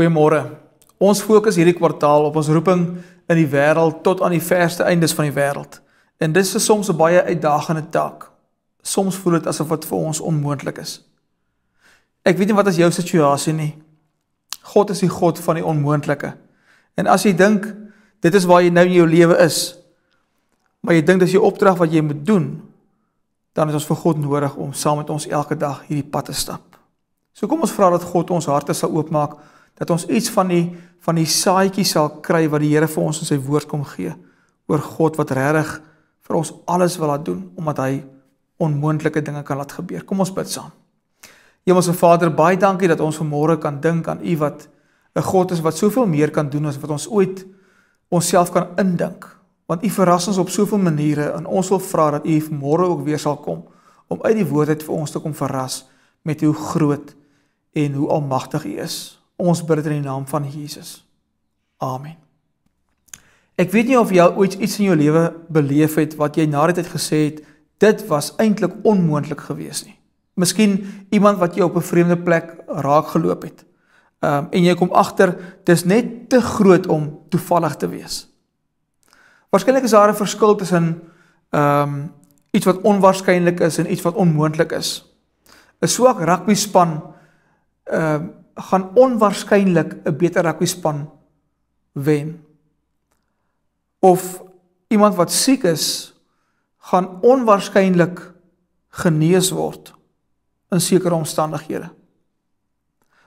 Goeiemôre. Ons fokus hierdie kwartaal op ons roeping in die wêreld tot aan die verste eindes van die wêreld. En dis is soms 'n baie uitdagende taak. Soms voel dit asof dit vir ons onmoontlik is. Ek weet nie wat is jou situasie nie. God is die God van die onmoontlike. En as jy dink dit is waar jy nou in jou lewe is, maar jy dink dis jou opdrag wat jy moet doen, dan is ons vir God nodig om saam met ons elke dag hierdie pad te stap. So kom ons vra dat God ons harte sal oopmaak dat ons iets van die van die saadjie sal kry wat die Here vir ons in sy woord kom gee oor God wat regtig vir ons alles wil laat doen omdat hy onmoontlike dinge kan laat gebeur. Kom ons bid saam. Hemelse Vader, baie dankie dat ons vanmôre kan dink aan U wat 'n God is wat soveel meer kan doen as wat ons ooit onsself kan indink. Want U verras ons op soveel maniere en ons wil vra dat U môre ook weer sal kom om uit die woord uit vir ons te kom verras met hoe groot en hoe almagtig U is. Ons bid in die naam van Jesus. Amen. Ek weet nie of jy ooit iets in jou lewe beleef het wat jy na dit gesê het dit was eintlik onmoontlik geweest nie. Miskien iemand wat jy op 'n vreemde plek raak geloop het. Ehm um, en jy kom agter dis net te groot om toevallig te wees. Waarskynlik is daar 'n verskil tussen ehm um, iets wat onwaarskynlik is en iets wat onmoontlik is. 'n Swak rugby span ehm uh, gaan onwaarskynlik 'n beter rugby span wen. Of iemand wat siek is, gaan onwaarskynlik genees word in sekere omstandighede.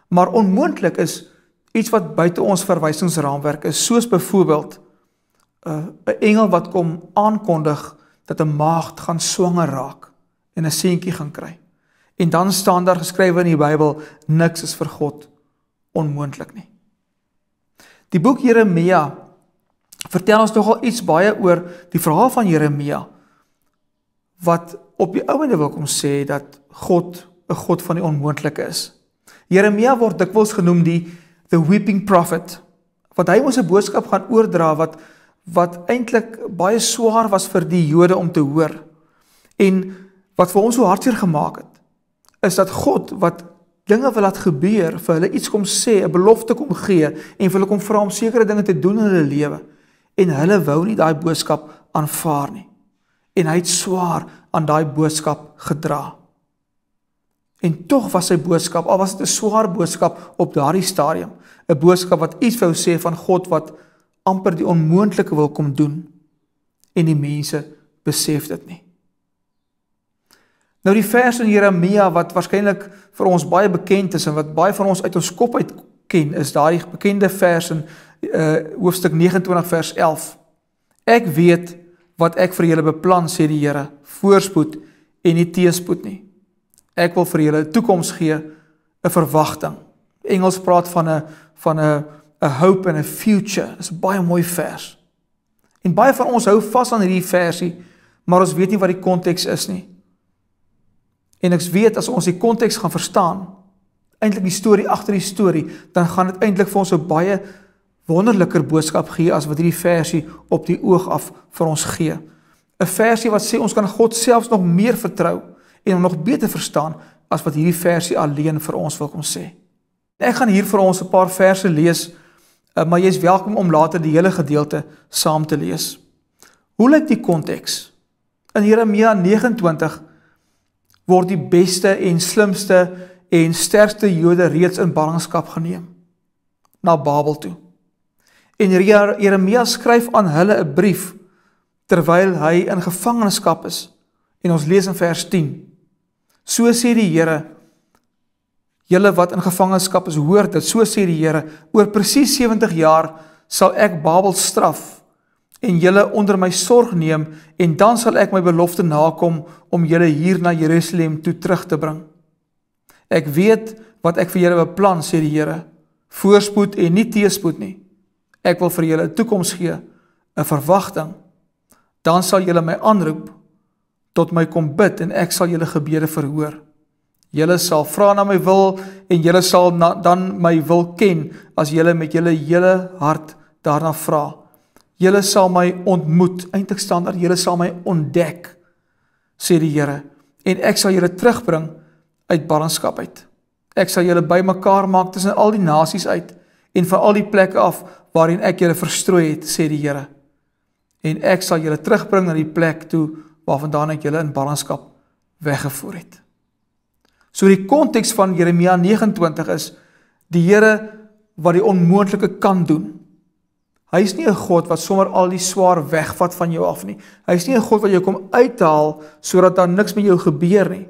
Maar onmoontlik is iets wat buite ons verwysingsraamwerk is, soos byvoorbeeld 'n uh, 'n engel wat kom aankondig dat 'n maagd gaan swanger raak en 'n seentjie gaan kry. En dan staan daar geskrywe in die Bybel niks is vir God onmoontlik nie. Die boek Jeremia vertel ons nogal iets baie oor die verhaal van Jeremia wat op die ouende wil kom sê dat God 'n God van die onmoontlike is. Jeremia word dikwels genoem die the weeping prophet want hy moes 'n boodskap gaan oordra wat wat eintlik baie swaar was vir die Jode om te hoor en wat vir ons so hartseer gemaak het is dat God wat dinge wil laat gebeur, vir hulle iets kom sê, 'n belofte kom gee en vir hulle kom vra om sekere dinge te doen in hulle lewe en hulle wou nie daai boodskap aanvaar nie. En hy het swaar aan daai boodskap gedra. En tog was sy boodskap, al was dit 'n swaar boodskap op daardie stadium, 'n boodskap wat iets wou sê van God wat amper die onmoontlike wil kom doen en die mense besef dit nie. Nou die vers in Jeremia wat waarskynlik vir ons baie bekend is en wat baie van ons uit ons kop uit ken, is daai bekende vers in uh hoofstuk 29 vers 11. Ek weet wat ek vir julle beplan sê die Here, voorspoed en nie teëspoed nie. Ek wil vir julle 'n toekoms gee, 'n verwagting. Engels praat van 'n van 'n 'n hope and a future. Dis 'n baie mooi vers. En baie van ons hou vas aan hierdie versie, maar ons weet nie wat die konteks is nie. En ek weet as ons die konteks gaan verstaan, eintlik die storie agter die storie, dan gaan dit eintlik vir ons 'n baie wonderliker boodskap gee as wat hierdie versie op die oog af vir ons gee. 'n Versie wat sê ons kan God selfs nog meer vertrou en hom nog beter verstaan as wat hierdie versie alleen vir ons wil kom sê. Ek gaan hier vir ons 'n paar verse lees, eh, maar jy's welkom om later die hele gedeelte saam te lees. Hoe lyk die konteks? In Jeremia 29 word die beste en slimste en sterkste Jode reeds in ballingskap geneem na Babel toe. En Jeremia skryf aan hulle 'n brief terwyl hy in gevangenskap is. En ons lees in vers 10. So sê die Here: Julle wat in gevangenskap is, hoor dit. So sê die Here: Oor presies 70 jaar sal ek Babel straf en julle onder my sorg neem en dan sal ek my belofte nakom om julle hier na Jerusalem toe terug te bring. Ek weet wat ek vir julle beplan sê die Here, voorspoed en nie teëspoed nie. Ek wil vir julle 'n toekoms gee, 'n verwagting. Dan sal julle my aanroep tot my kom bid en ek sal julle gebede verhoor. Julle sal vra na my wil en julle sal na, dan my wil ken as julle met julle hele hart daarna vra. Julle sal my ontmoet. Eintlik staan daar julle sal my ontdek, sê die Here, en ek sal julle terugbring uit ballingskap uit. Ek sal julle bymekaar maak tussen al die nasies uit en van al die plekke af waarin ek julle verstrooi het, sê die Here. En ek sal julle terugbring na die plek toe waarvandaan ek julle in ballingskap weggevoer het. So die konteks van Jeremia 29 is die Here wat die onmoontlike kan doen. Hy is nie 'n God wat sommer al die swaar wegvat van jou af nie. Hy is nie 'n God wat jou kom uithaal sodat daar niks met jou gebeur nie.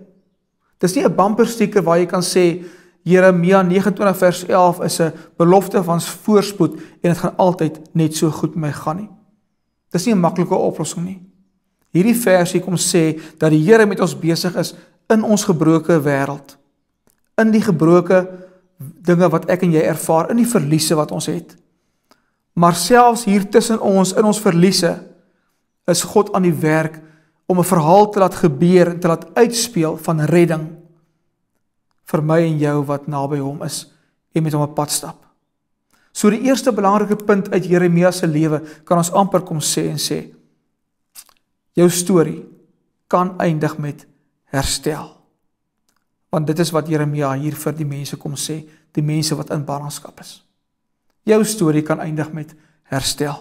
Dis nie 'n bumper sticker waar jy kan sê Jeremia 29 vers 11 is 'n belofte van voorspoed en dit gaan altyd net so goed met my gaan nie. Dis nie 'n maklike oplossing nie. Hierdie versie kom sê dat die Here met ons besig is in ons gebroke wêreld. In die gebroke dinge wat ek en jy ervaar, in die verliese wat ons het. Maar selfs hier tussen ons in ons verliese is God aan die werk om 'n verhaal te laat gebeur en te laat uitspeel van redding vir my en jou wat naby hom is en met hom op pad stap. So die eerste belangrike punt uit Jeremia se lewe kan ons amper kom sê en sê jou storie kan eindig met herstel. Want dit is wat Jeremia hier vir die mense kom sê, die mense wat in ballingskap is. Jou storie kan eindig met herstel.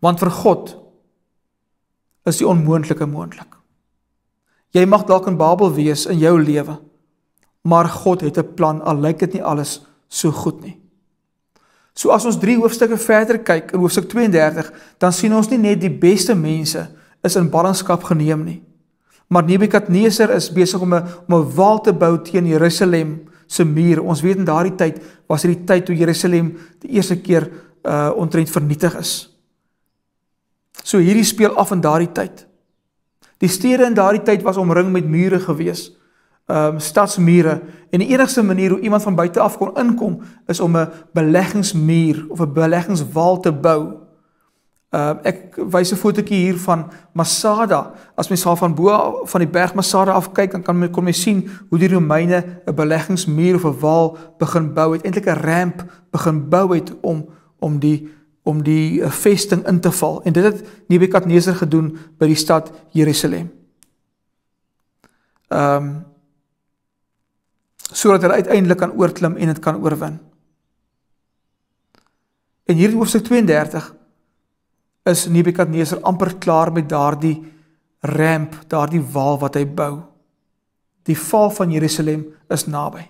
Want vir God is die onmoontlike moontlik. Jy mag dalk in Babel wees in jou lewe, maar God het 'n plan al lyk dit nie alles so goed nie. So as ons 3 hoofstukke verder kyk in hoofstuk 32, dan sien ons nie net die beste mense is in ballingskap geneem nie. Maar Nebukadneser is besig om 'n om 'n wal te bou teen Jerusalem se muur. Ons weet in daardie tyd was dit die tyd toe Jerusalem die eerste keer uh ontrent vernietig is. So hierdie speel af in daardie tyd. Die stede in daardie tyd was omring met mure gewees um stadsmure en die enigste manier hoe iemand van buite af kon inkom is om 'n beleggingsmuur of 'n beleggingswal te bou. Um ek wys 'n fotootjie hier van Masada. As mens daar van bo van die berg Masada af kyk, dan kan mens kon mens sien hoe die Romeine 'n beleggingsmuur of 'n wal begin bou het, eintlik 'n ramp begin bou het om om die om die uh, vesting in te val. En dit het Nebukadneser gedoen by die stad Jerusalem. Um sodat hulle uiteindelik kan oorklim en dit kan oorwin. En hier in hoofstuk 32 is Nebukadneser amper klaar met daardie ramp, daardie wal wat hy bou. Die val van Jerusalem is naby.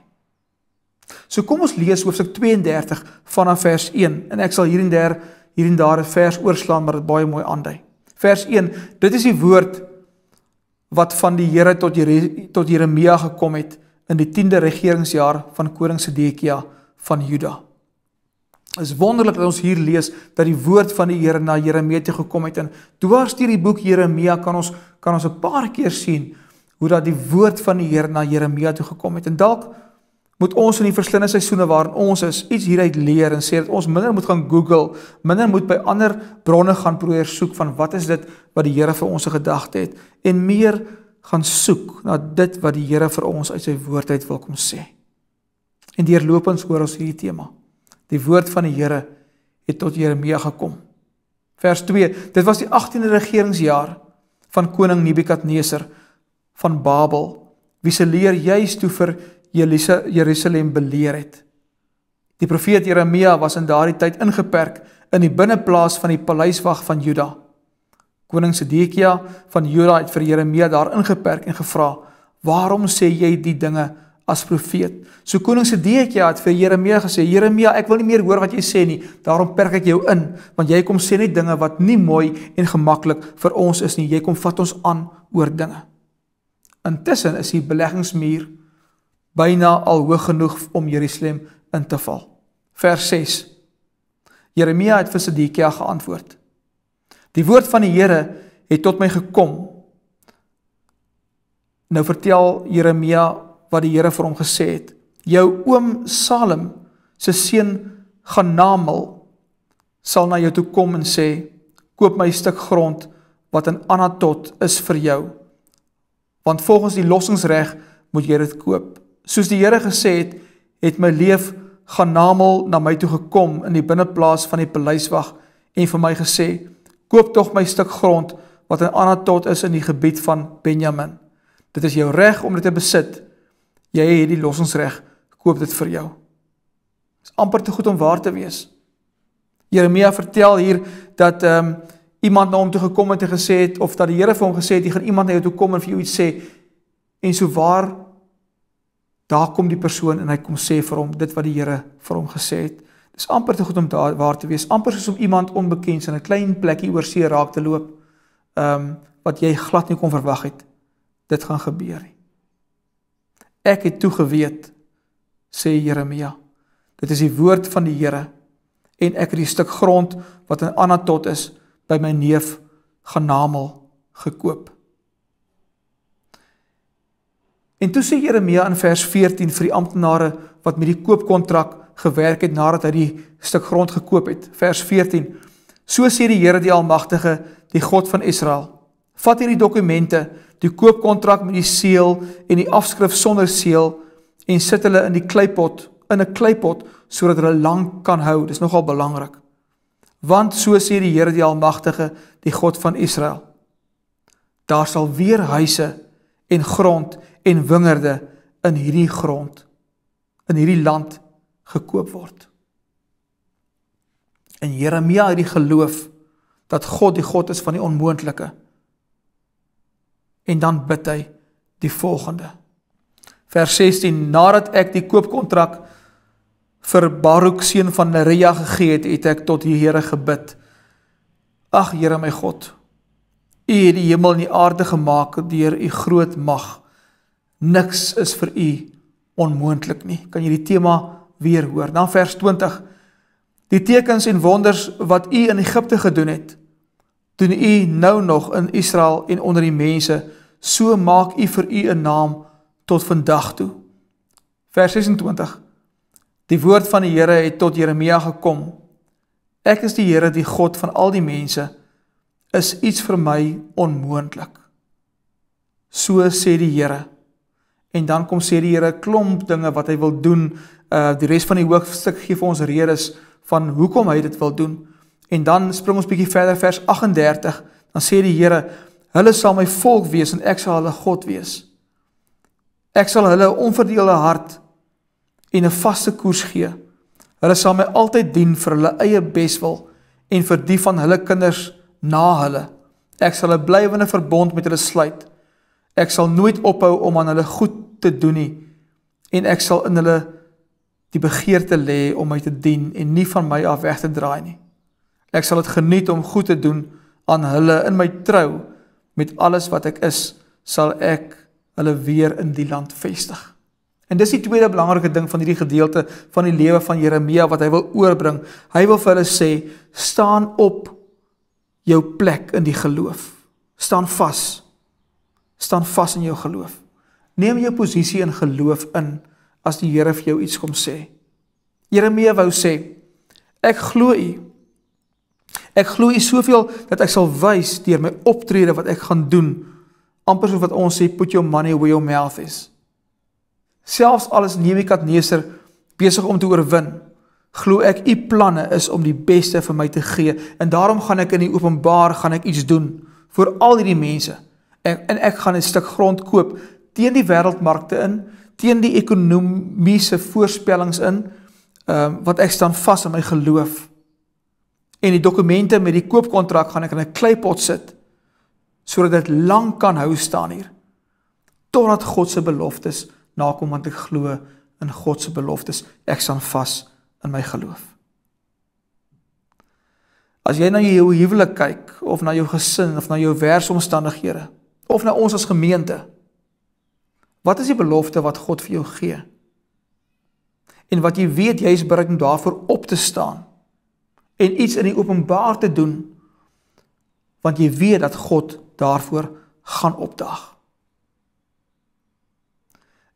So kom ons lees hoofstuk 32 vanaf vers 1 en ek sal hier en daar hier en daar 'n vers oorslaan maar dit baie mooi aandui. Vers 1. Dit is die woord wat van die Here tot Jere, tot Jeremia gekom het in die 10de regeringsjaar van koning Sedekia van Juda. Is wonderlik dat ons hier lees dat die woord van die Here na Jeremia toe gekom het en dwars deur die boek Jeremia kan ons kan ons 'n paar keer sien hoe dat die woord van die Here na Jeremia toe gekom het en dalk moet ons in die verskillende seisoene waarin ons is iets hieruit leer en sê dat ons minder moet gaan Google, minder moet by ander bronne gaan probeer soek van wat is dit wat die Here vir ons gedagte het en meer gaan soek na dit wat die Here vir ons uit sy woord uit wil kom sê. En deurlopends hoor ons hierdie tema. Die woord van die Here het tot Jeremia gekom. Vers 2. Dit was die 18de regeringsjaar van koning Nebukadneser van Babel, wie se leer juis toe vir Jerusalem beleer het. Die profeet Jeremia was in daardie tyd ingeperk in die binneplaas van die paleiswag van Juda. Koning Sedekia van Juda het vir Jeremia daar ingeperk en gevra: "Waarom sê jy die dinge as profeet?" So koning Sedekia het vir Jeremia gesê: "Jeremia, ek wil nie meer hoor wat jy sê nie. Daarom perk ek jou in, want jy kom sê net dinge wat nie mooi en gemaklik vir ons is nie. Jy kom vat ons aan oor dinge." Intussen is die beleggingsmuur byna al hoog genoeg om Jerusalem in te val. Vers 6. Jeremia het vir Sedekia geantwoord: Die woord van die Here het tot my gekom. Nou vertel Jeremia wat die Here vir hom gesê het. Jou oom Salem se seun Ganamel sal na jou toe kom en sê: "Koop my stuk grond wat in Anatot is vir jou." Want volgens die lossingsreg moet jy dit koop. Soos die Here gesê het, het my leef Ganamel na my toe gekom in die binneplaas van die paleiswag en vir my gesê: Koop tog my stuk grond wat in Anatot is in die gebied van Benjamin. Dit is jou reg om dit te besit. Jy het die lossingsreg. Koop dit vir jou. Dis amper te goed om waar te wees. Jeremia vertel hier dat ehm um, iemand na hom toe gekom het en gesê het of dat die Here vir hom gesê het, "Jy gaan iemand na jou toe kom en vir jou iets sê." En so waar daar kom die persoon en hy kom sê vir hom dit wat die Here vir hom gesê het. Dis amper te goed om daar waar te wees, amper soos om iemand onbekend in 'n klein plekkie oor see raak te loop. Ehm um, wat jy glad nie kon verwag het dit gaan gebeur nie. Ek het toe geweet sê Jeremia. Dit is die woord van die Here en ek het die stuk grond wat in Anatot is by my neef Genamel gekoop. En toe sê Jeremia in vers 14 vir die amptenare wat met die koopkontrak gewerk het nadat hy die stuk grond gekoop het. Vers 14. So sê die Here die Almagtige, die God van Israel: Vat hierdie dokumente, die koopkontrak met die seël en die afskrif sonder seël en sit hulle in die kleipot, in 'n kleipot sodat hulle lank kan hou. Dis nogal belangrik. Want so sê die Here die Almagtige, die God van Israel: Daar sal weer huise en grond en wingerde in hierdie grond in hierdie land gekoop word. En Jeremia het die geloof dat God die God is van die onmoontlike. En dan bid hy die volgende. Vers 16: Nadat ek die koopkontrak vir Baruk seun van Neria gegee het, het ek tot die Here gebid. Ag Here my God, U het die hemel en die aarde gemaak deur U groot mag. Niks is vir U onmoontlik nie. Kan jy die tema weer hoor? Dan vers 20. Die tekens en wonders wat U in Egipte gedoen het, doen U nou nog in Israel en onder die mense, so maak U vir U 'n naam tot vandag toe. Vers 26. Die woord van die Here het tot Jeremia gekom. Ek is die Here, die God van al die mense. Is iets vir my onmoontlik? So sê die Here. En dan kom sê die Here klomp dinge wat hy wil doen. Uh die res van die hoofstuk gee vir ons redes van hoekom hy dit wil doen. En dan spring ons bietjie verder vers 38. Dan sê die Here, hulle sal my volk wees en ek sal hulle God wees. Ek sal hulle 'n onverdeelde hart en 'n vaste koers gee. Hulle sal my altyd dien vir hulle eie beswil en vir die van hulle kinders na hulle. Ek sal 'n blywende verbond met hulle sluit. Ek sal nooit ophou om aan hulle goed te doen nie en ek sal in hulle die begeerte lê om my te dien en nie van my af weg te draai nie. Ek sal dit geniet om goed te doen aan hulle in my trou met alles wat ek is, sal ek hulle weer in die land vestig. En dis die tweede belangrike ding van hierdie gedeelte van die lewe van Jeremia wat hy wil oorbring. Hy wil vir hulle sê: "Staan op jou plek in die geloof. Staan vas. Staan vas in jou geloof." Neem jou posisie in geloof in as die Here vir jou iets kom sê. Jeremia wou sê: Ek glo U. Ek glo U soveel dat ek sal wys deur my optrede wat ek gaan doen, amper soos wat ons sê put your money where your mouth is. Selfs al is Nebukadneser besig om te oorwin, glo ek U planne is om die beste vir my te gee en daarom gaan ek in die openbaar gaan ek iets doen vir al hierdie mense. En, en ek gaan 'n stuk grond koop teen die wêreldmarkte in, teen die ekonomiese voorspellings in, ehm uh, wat ek staan vas in my geloof. En die dokumente met die koopkontrak gaan ek in 'n kleipot sit sodat dit lank kan hou staan hier totdat God se beloftes nakom want ek glo in God se beloftes. Ek staan vas in my geloof. As jy na jou huwelik kyk of na jou gesin of na jou werksomstandighede of na ons as gemeente Wat is die belofte wat God vir jou gee? En wat jy weet jy is bereid om daarvoor op te staan en iets in die openbaar te doen want jy weet dat God daarvoor gaan opdaag.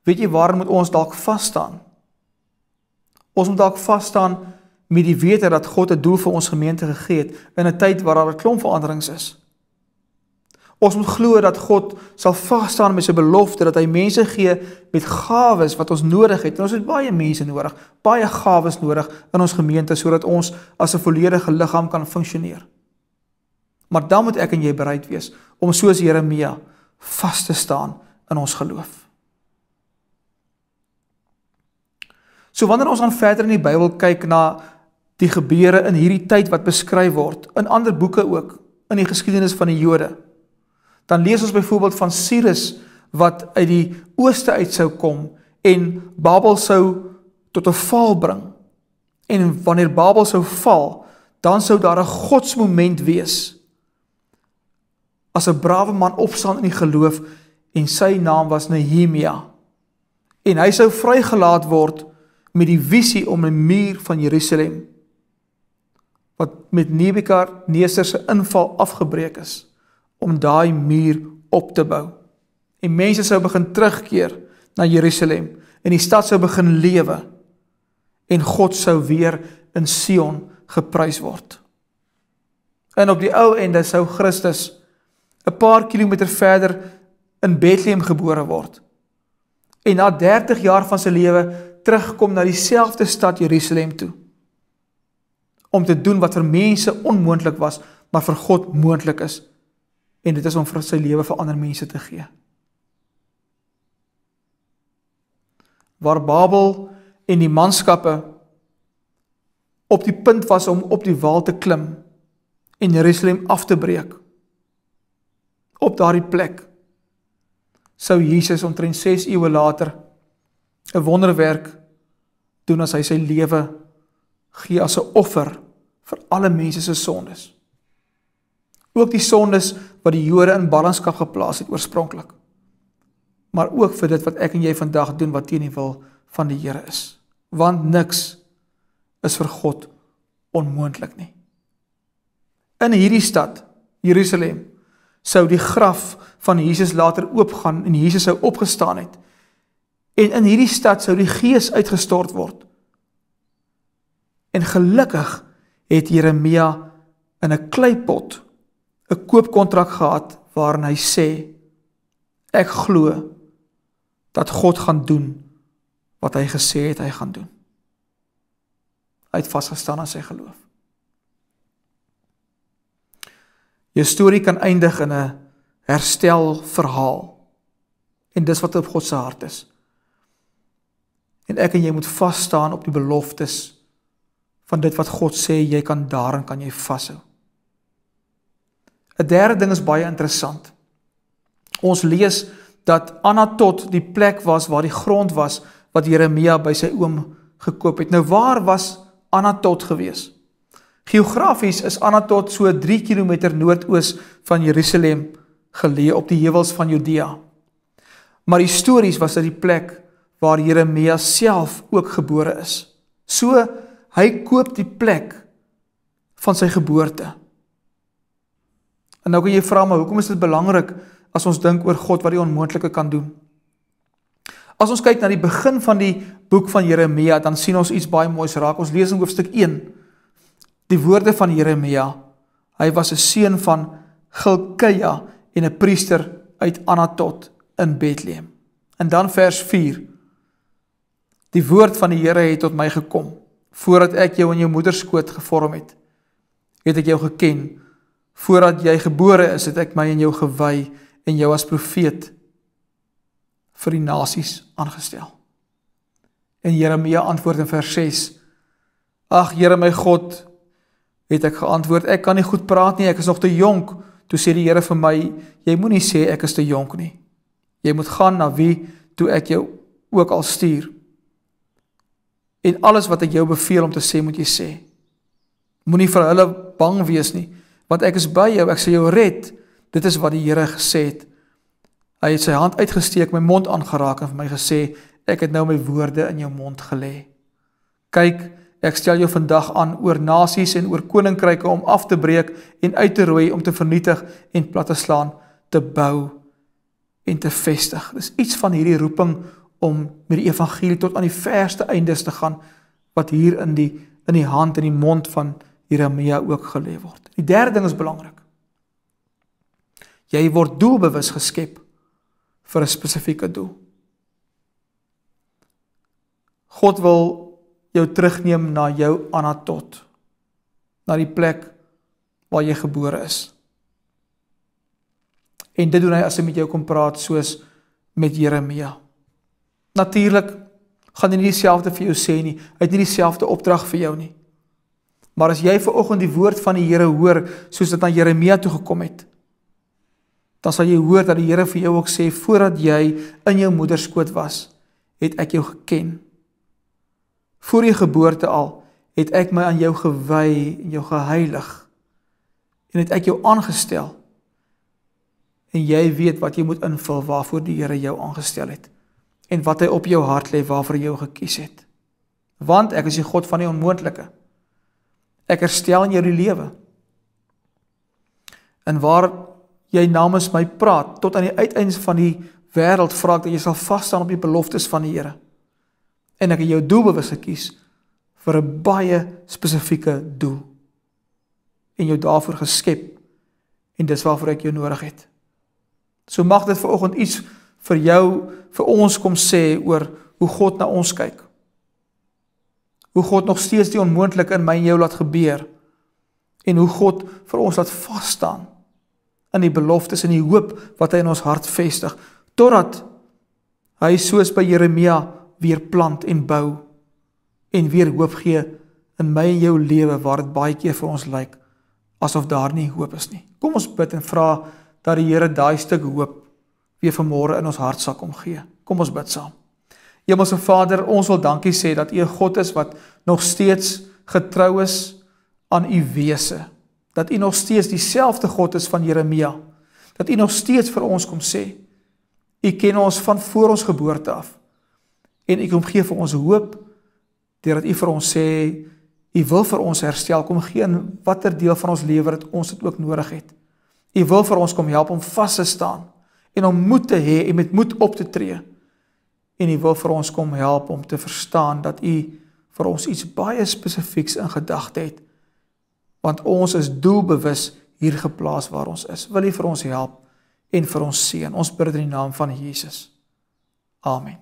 Weet jy waar moet ons dalk vas staan? Ons moet dalk vas staan met die wete dat God 'n doel vir ons gemeente gegee het in 'n tyd waar daar 'n klomp veranderings is. Ons moet glo dat God sal vas staan met sy belofte dat hy mense gee met gawes wat ons nodig het. En ons het baie mense nodig, baie gawes nodig in ons gemeente sodat ons as 'n volledige liggaam kan funksioneer. Maar dan moet ek en jy bereid wees om soos Jeremia vas te staan in ons geloof. So wanneer ons dan verder in die Bybel kyk na die gebeure in hierdie tyd wat beskryf word, in ander boeke ook, in die geskiedenis van die Jode, dan lees ons byvoorbeeld van Cyrus wat uit die ooste uit sou kom en Babel sou tot 'n val bring. En wanneer Babel sou val, dan sou daar 'n godsmoment wees. As 'n brawe man opstaan in die geloof en sy naam was Nehemia. En hy sou vrygelaat word met die visie om 'n muur van Jerusalem wat met Nebukadneser se inval afgebreek is om daai muur op te bou. En mense sou begin terugkeer na Jerusalem en die stad sou begin lewe en God sou weer in Sion geprys word. En op die ou ende sou Christus 'n paar kilometer verder in Bethlehem gebore word. En na 30 jaar van sy lewe terugkom na dieselfde stad Jerusalem toe. Om te doen wat vir mense onmoontlik was, maar vir God moontlik is. En dit is om vir sy lewe vir ander mense te gee. Waar Babel en die manskappe op die punt was om op die wal te klim en Jerusalem af te breek. Op daardie plek sou Jesus omtrent 6 eeue later 'n wonderwerk doen as hy sy lewe gee as 'n offer vir alle mense se sondes. Ook die sondes wat die Jode in ballingskap geplaas het oorspronklik. Maar ook vir dit wat ek en jy vandag doen wat teen die wil van die Here is. Want niks is vir God onmoontlik nie. In hierdie stad, Jerusalem, sou die graf van Jesus later oopgaan en Jesus sou opgestaan het. En in hierdie stad sou die Gees uitgestort word. En gelukkig het Jeremia in 'n kleipot 'n koopkontrak gehad waarin hy sê ek glo dat God gaan doen wat hy gesê het hy gaan doen uit vasgestaan aan sy geloof. Jou storie kan eindig in 'n herstel verhaal. En dis wat op God se hart is. En ek en jy moet vas staan op die beloftes van dit wat God sê jy kan daarin kan jy vashou. 'n Derde ding is baie interessant. Ons lees dat Anatot die plek was waar die grond was wat Jeremia by sy oom gekoop het. Nou waar was Anatot gewees. Geografies is Anatot so 3 km noordoos van Jerusalem geleë op die heuwels van Judea. Maar histories was dit die plek waar Jeremia self ook gebore is. So hy koop die plek van sy geboorte. En nou kan jy vra maar hoekom is dit belangrik as ons dink oor God wat die onmoontlike kan doen? As ons kyk na die begin van die boek van Jeremia, dan sien ons iets baie moois raak. Ons lees in hoofstuk 1 die woorde van Jeremia. Hy was 'n seun van Gilkia en 'n priester uit Anatot in Bethlehem. En dan vers 4. Die woord van die Here het tot my gekom voordat ek jou in jou moeder skoot gevorm het. Het ek jou geken voordat jy gebore is, het ek my in jou gewy en jou as profeet vir die nasies aangestel. En Jeremia antwoord in vers 6: Ag Here my God, het ek geantwoord, ek kan nie goed praat nie, ek is nog te jonk. Toe sê die Here vir my, jy moenie sê ek is te jonk nie. Jy moet gaan na wie toe ek jou ook al stuur. En alles wat ek jou beveel om te sê, moet jy sê. Moenie vir hulle bang wees nie, want ek is by jou, ek sal jou red. Dit is wat die Here gesê het. Hy het sy hand uitgesteek, my mond aangeraak en vir my gesê, ek het nou my woorde in jou mond gelê. Kyk, ek stel jou vandag aan oor nasies en oor koninkryke om af te breek en uit te roei om te vernietig en plat te slaan, te bou en te vestig. Dis iets van hierdie roeping om met die evangelie tot aan die verste eindes te gaan wat hier in die in die hand en die mond van Jeremia ook gelê word. Die derde ding is belangrik. Jy word doelbewus geskep vir 'n spesifieke doel. God wil jou terugneem na jou Anatot, na die plek waar jy gebore is. En dit doen hy as hy met jou kom praat soos met Jeremia. Natuurlik gaan hy nie dieselfde vir jou sê nie. Hy het nie dieselfde opdrag vir jou nie. Maar as jy ver oggend die woord van die Here hoor soos dit aan Jeremia toe gekom het, dan sal jy hoor dat die Here vir jou ook sê voordat jy in jou moeder skoot was, het ek jou geken. Voor jou geboorte al het ek my aan jou gewy en jou geheilig en het ek jou aangestel. En jy weet wat jy moet invul waarvoor die Here jou aangestel het en wat hy op jou hart lê waarvoor hy jou gekies het. Want ek is die God van die onmoontlike. Ek herstel in jou die lewe. En waar jy namens my praat tot aan die uiteinde van die wêreld vra ek dat jy sal vas staan op die beloftes van die Here. En ek het jou doelbewus gekies vir 'n baie spesifieke doel. En jou daarvoor geskep. En dis waarvoor ek jou nodig het. So mag dit vir oggend iets vir jou vir ons kom sê oor hoe God na ons kyk. Hoe God nog steeds die onmoontlike in my en jou laat gebeur en hoe God vir ons laat vas staan in die beloftes en die hoop wat hy in ons hart vestig totdat hy soos by Jeremia weer plant en bou en weer hoop gee in my en jou lewe waar dit baie keer vir ons lyk asof daar nie hoop is nie. Kom ons bid en vra dat die Here daai stuk hoop weer vanmôre in ons hart sal kom gee. Kom ons bid saam. Hemelse Vader, ons wil dankie sê dat U 'n God is wat nog steeds getrou is aan U wese. Dat U nog steeds dieselfde God is van Jeremia. Dat U nog steeds vir ons kom sê, U ken ons van voor ons geboorte af. En U kom gee vir ons hoop deurdat U vir ons sê U wil vir ons herstel kom gee in watter deel van ons lewe dit ons dit ook nodig het. U wil vir ons kom help om vas te staan en om moed te hê en met moed op te tree. En U wil vir ons kom help om te verstaan dat U vir ons iets baie spesifieks in gedagte het. Want ons is doelbewus hier geplaas waar ons is. Wil U vir ons help en vir ons seën. Ons bid in die naam van Jesus. Amen.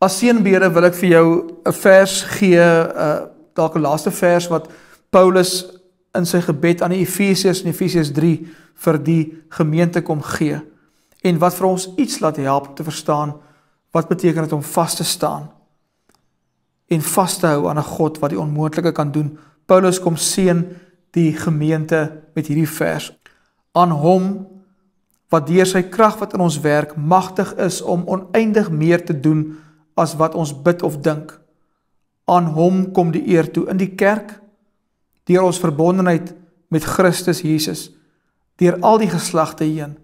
As seënbede wil ek vir jou 'n vers gee, 'n uh, dalk 'n laaste vers wat Paulus in sy gebed aan die Efesiërs in Efesiërs 3 vir die gemeente kom gee en wat vir ons iets laat help om te verstaan wat beteken dit om vas te staan en vas te hou aan 'n God wat die onmoontlike kan doen. Paulus kom seën die gemeente met hierdie vers aan hom wat deur sy krag wat in ons werk magtig is om oneindig meer te doen as wat ons bid of dink. Aan hom kom die eer toe in die kerk deur ons verbondenheid met Christus Jesus deur al die geslagte heen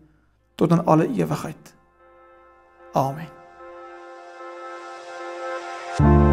tot in alle ewigheid. Amen. thank you